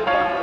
Bye.